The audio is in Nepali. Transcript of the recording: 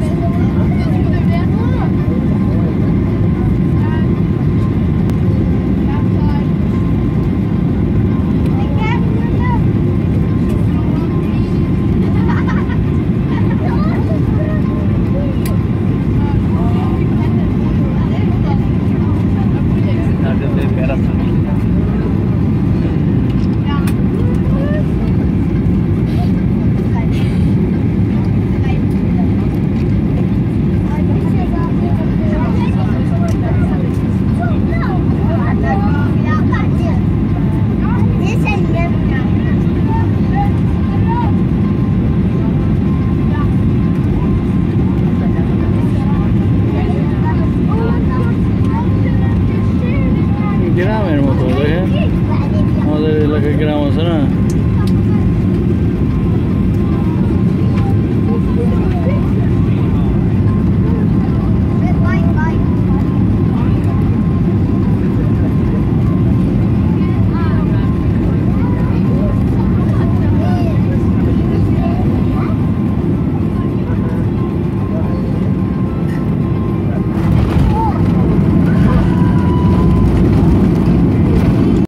Thank you. ग्रामहरूमा त ग्राममा छ न।